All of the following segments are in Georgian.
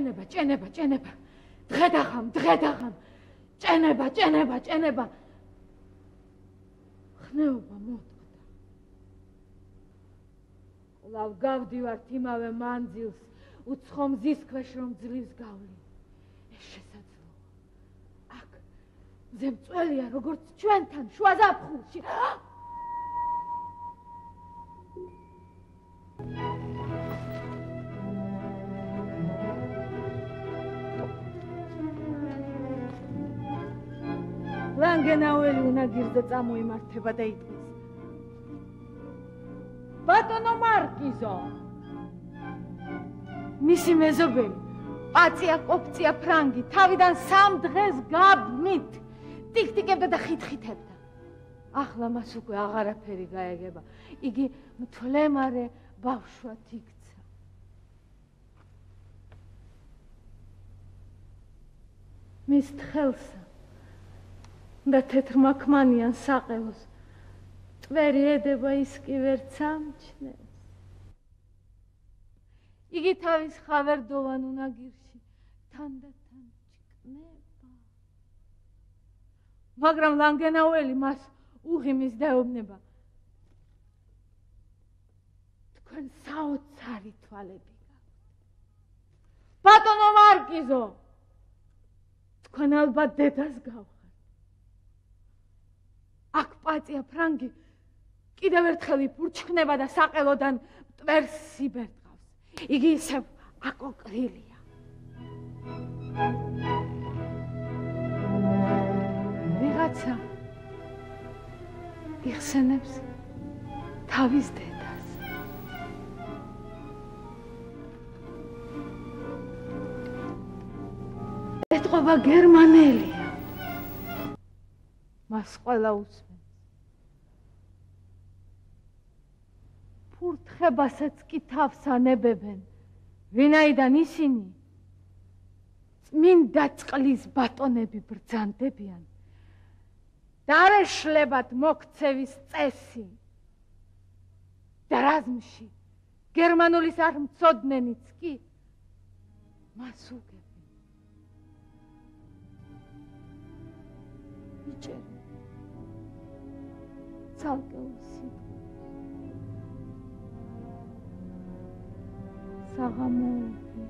ჭენება, ჭენება, ჭენება. დღე დახამ, დღე დახამ. ჭენება, ჭენება, ჭენება. ხნეობა მოწყდა. ყლავ გავდივართ იმავე მანძილს, უცხო მზის ქვეშ რომ ძლივს გავლი. ეს შესაძლოა. აქ ზემწველია როგორც ჩვენთან შუა ზაფხულში. ლანგენაუელი უნაგირზე წამოიმართება და იტყვის. ბატონო მარკიზო! მისი მეზობელი პაცია კოპცია ფრანგი თავიდან სამ დღეს გაბმით ტიკტიკებდა და ხითხითებდა ახლა მას უკვე აღარაფერი გაეგება. იგი მთლემარე ბავშვად იქცა. მის თხელსა და თეთრმაქმანიან საყელოს. წვერი ედება ის კი ვერ წამჩნევს იგი თავის ხავერდოვან უნაგირში თანდათან ჭკნება მაგრამ ლანგენაუელი მას უღიმის დაეუბნება. თქვენ საოცარი თვალები გაქვთ ბატონო მარკიზო თქვენ ალბათ დედას გავხ აქ პაწია ფრანგი. კიდევ ერთხელ იფურჩქნება და საყელოდან მტვერს სიბერტყავს იგი ისევ აკოკრილია ვიღაცა იხსენებს თავის დედას. ეთყობა გერმანელია. მას ყველა უსმენს. ფურთხებასაც კი თავს ანებებენ. ვინაიდან ისინი წმინდა წყლის ბატონები ბრძანდებიან. დარეშლებად მოქცევის წესი. დრაზმში გერმანულის არ მწოდნენიც კი მას უგებენ. იჭერენ ცალკე საღამოები.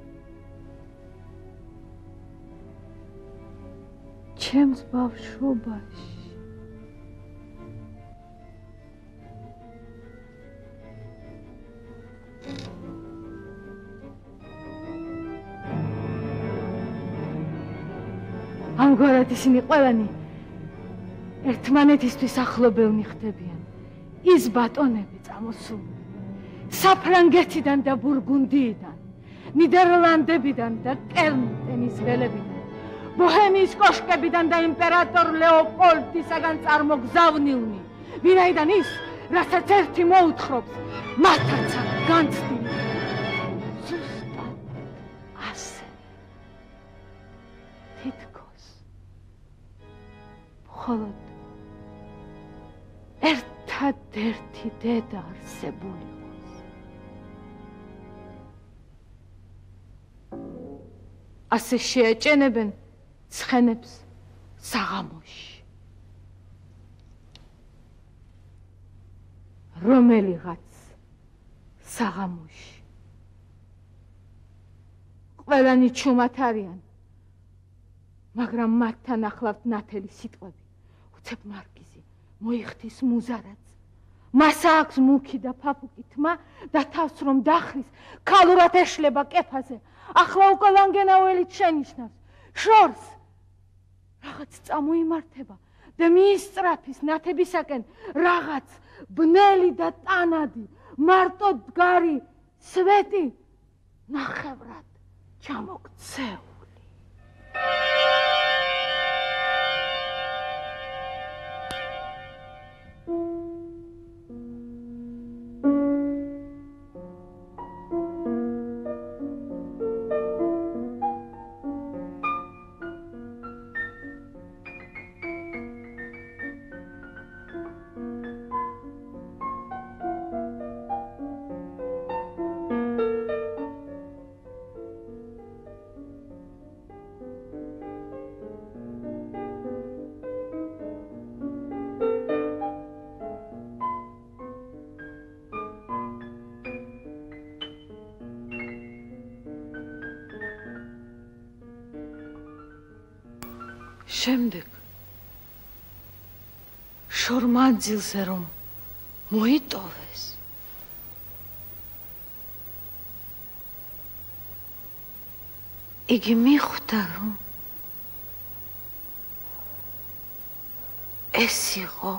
ჩემს ბავშვობაში. ამგვარად ისინი ყველანი ერთმანეთისთვის ახლობელნი ხდებიან. ის ბატონები წამოსული საფრანგეთიდან და ბურგუნდიიდან, ნიდერლანდებიდან და კელნტენის ველებიდან, ბოჰემიის კოშკებიდან და იმპერატორ ლეოპოლდისაგან წარმოგზავნილნი, ვინაიდან ის, რასაც ერთი მოუთხრობს, მათაც განცდილი. ზუსტად ასე. თითქოს. მხოლოდ ერთადერთი დედა არსებული ასე შეეჭენებენ ცხენებს საღამოში. რომელიღაც საღამოში. ყველანი ჩუმად არიან. მაგრამ მათთან ახლავთ ნათელი სიტყვები. უცებ მარკიზი მოიხდის მუზარაც. მას აქვს მუქი და ფაფუკი თმა და თავს რომ დახრის, ქალურად ეშლება კეფაზე. ახლა უკვე ლანგენაუელი შენიშნავს. შორს რაღაც წამოიმართება და მიისწრაფის ნათებისაკენ რაღაც ბნელი და ტანადი, მარტო დგარი სვეტი ნახევრად ჩამოქცეული. შემდეგ შორმანძილზე რომ მოიტოვეს. იგი მიხვდა რომ ეს იყო